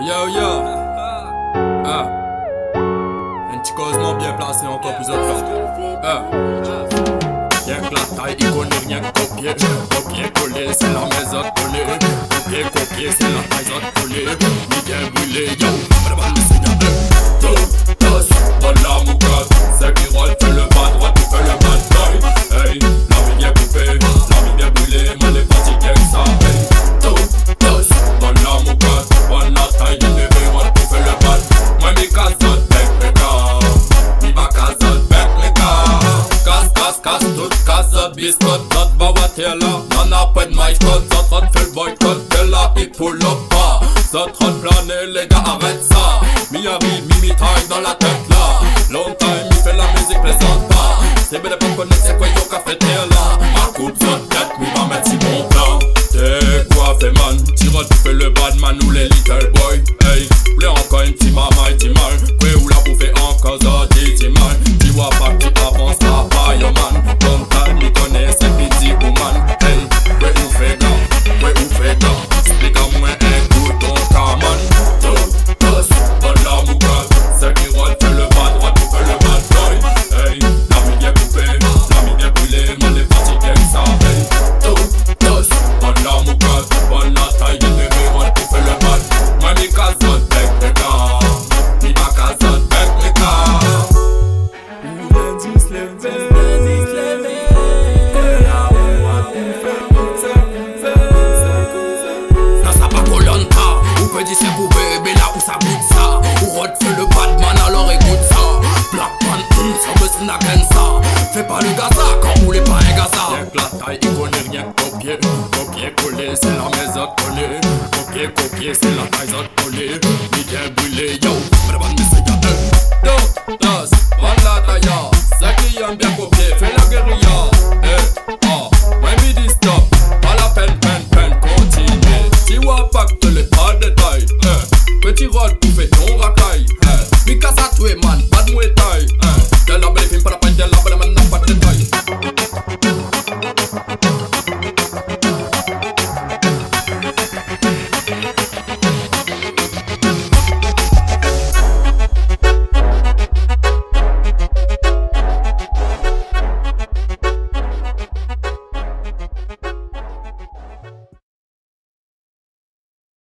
Yo yo. Ah. Un petit causement bien placé encore plus autre ah. Rien que la taille, il connaît rien que copier Copier, coller, c'est la maison collée Copier, copier, c'est la taille collée Ni bien brûlé, yo biscotte Not va water là, n'en a pas de maïs Quand ça fait le boycott, de la hip pull up pas Ça traîne planer, les gars arrête ça Miami, Mimi taille dans la tête là Long time, il fait la musique plaisante pas C'est belle pour connaître c'est quoi yo café là ça goûte ça. Fait le Batman alors écoute ça. Black man hum, ça me ça. Fais pas le gaza quand vous les pas un gaza. Rien la taille, il connaît rien que copier. Copier, coller, c'est la maison collée. Copier, copier, c'est la taille collée. Ni bien brûlé, yo. Madame, Pathway man, bad way tie